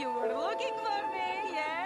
You were looking for me, yeah.